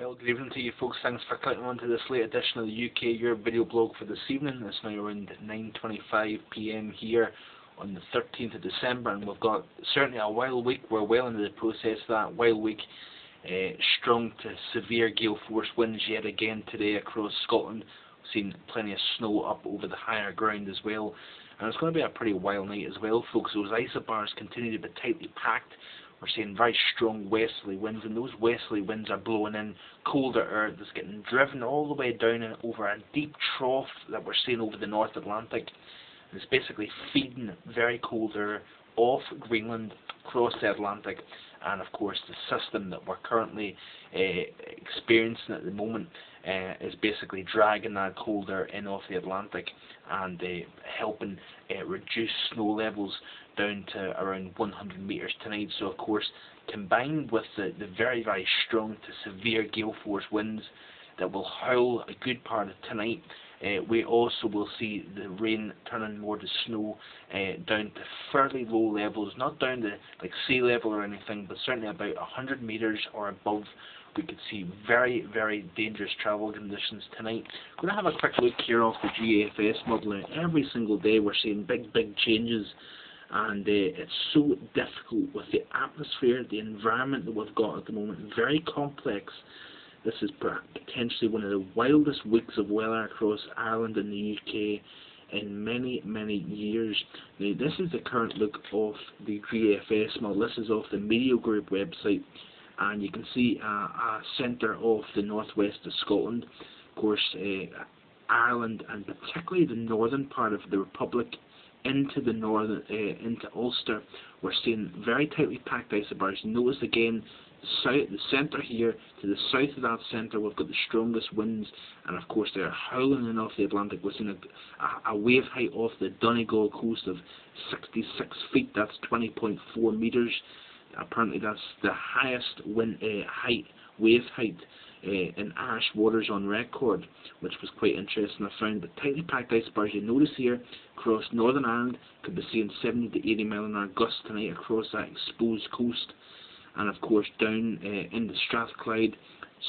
Well, good evening to you folks. Thanks for clicking on to this late edition of the UK Europe video blog for this evening. It's now around 9.25pm here on the 13th of December and we've got certainly a wild week. We're well into the process of that wild week. Uh, strong to severe gale force winds yet again today across Scotland. We've seen plenty of snow up over the higher ground as well. And it's going to be a pretty wild night as well, folks. Those isobars continue to be tightly packed we're seeing very strong westerly winds, and those westerly winds are blowing in colder air that's getting driven all the way down and over a deep trough that we're seeing over the North Atlantic. And it's basically feeding very cold air off Greenland across the Atlantic and of course the system that we're currently uh, experiencing at the moment uh, is basically dragging that cold air in off the Atlantic and uh, helping uh, reduce snow levels down to around 100 metres tonight. So of course, combined with the, the very very strong to severe gale force winds that will howl a good part of tonight, uh, we also will see the rain turning more to snow uh, down to fairly low levels, not down to like sea level or anything, but certainly about 100 metres or above. We could see very, very dangerous travel conditions tonight. We're going to have a quick look here off the GFS model. Every single day we're seeing big, big changes and uh, it's so difficult with the atmosphere, the environment that we've got at the moment, very complex. This is potentially one of the wildest weeks of weather across Ireland and the UK in many, many years. Now, this is the current look of the GFS model. This is off the Meteo Group website, and you can see uh, a centre of the northwest of Scotland. Of course, uh, Ireland, and particularly the northern part of the Republic, into the northern, uh, into Ulster, we're seeing very tightly packed isobars. Notice again south, the centre here, to the south of that centre, we've got the strongest winds, and of course they're howling in off the Atlantic. We're seeing a, a, a wave height off the Donegal coast of 66 feet, that's 20.4 metres. Apparently that's the highest wind uh, height, wave height uh, in Irish waters on record, which was quite interesting. I found the tightly packed isobars you notice here across Northern Ireland could be seeing 70 to 80 mile an hour gusts tonight across that exposed coast and of course down uh, in the Strathclyde,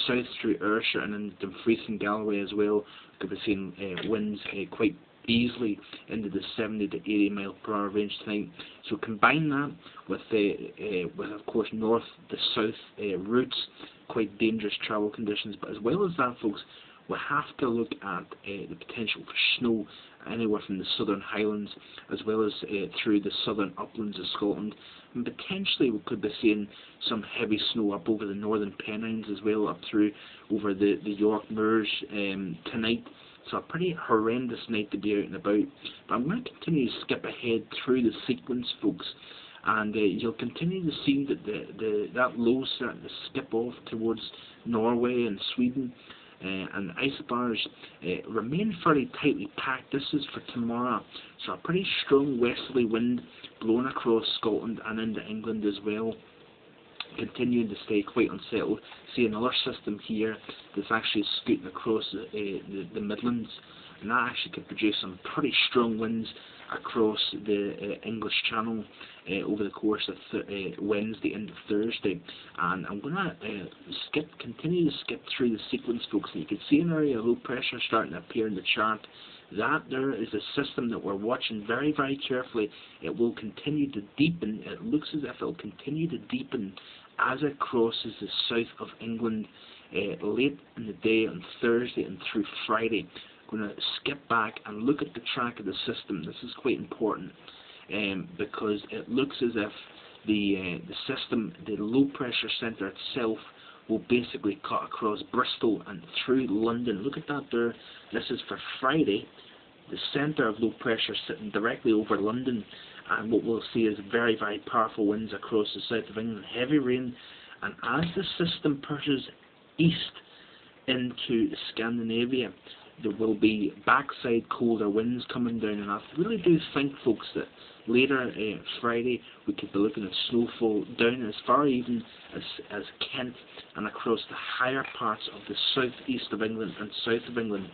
south through Ayrshire and in Dumfries and Galloway as well, could be seeing uh, winds uh, quite easily into the 70 to 80 mile per hour range tonight. So combine that with the uh, with of course north to south uh, routes, quite dangerous travel conditions. But as well as that, folks, we have to look at uh, the potential for snow anywhere from the southern highlands as well as uh, through the southern uplands of Scotland. And potentially we could be seeing some heavy snow up over the northern Pennines as well, up through over the, the York Moors um, tonight. So a pretty horrendous night to be out and about. But I'm going to continue to skip ahead through the sequence, folks. And uh, you'll continue to see that the, the that low starting to skip off towards Norway and Sweden uh, and isobars uh, remain fairly tightly packed. This is for tomorrow, so a pretty strong westerly wind blowing across Scotland and into England as well. Continuing to stay quite unsettled. See another system here that's actually scooting across uh, the, the Midlands, and that actually could produce some pretty strong winds across the uh, English Channel uh, over the course of th uh, Wednesday into Thursday. And I'm going to uh, skip, continue to skip through the sequence, folks. And you can see an area of low pressure starting to appear in the chart. That there is a system that we're watching very, very carefully. It will continue to deepen. It looks as if it will continue to deepen as it crosses the south of England uh, late in the day on Thursday and through Friday going to skip back and look at the track of the system. This is quite important um, because it looks as if the uh, the system, the low pressure centre itself, will basically cut across Bristol and through London. Look at that there. This is for Friday. The centre of low pressure sitting directly over London, and what we'll see is very, very powerful winds across the south of England, heavy rain, and as the system pushes east into Scandinavia, there will be backside colder winds coming down and I really do think folks that later uh, Friday we could be looking at snowfall down as far even as, as Kent and across the higher parts of the southeast of England and south of England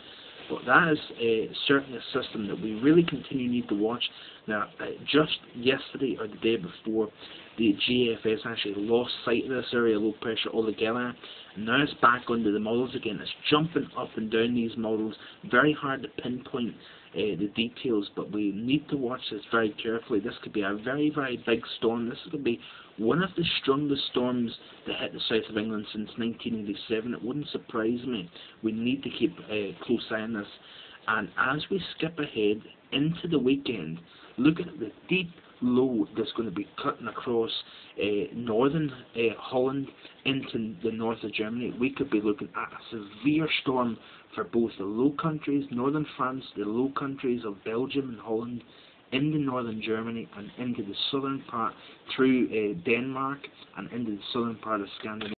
But that is certainly a system that we really continue need to watch. Now, uh, just yesterday or the day before, the GFS actually lost sight of this area of low pressure altogether. And now it's back under the models again. It's jumping up and down these models. Very hard to pinpoint uh, the details, but we need to watch this very carefully. This could be a very, very big storm. This could be one of the strongest storms that hit the south of England since 1987. It wouldn't surprise me. We need to keep a uh, close eye on this. And as we skip ahead into the weekend, look at the deep low that's going to be cutting across uh, northern uh, Holland into the north of Germany. We could be looking at a severe storm for both the Low Countries, northern France, the Low Countries of Belgium and Holland, into northern Germany and into the southern part through uh, Denmark and into the southern part of Scandinavia.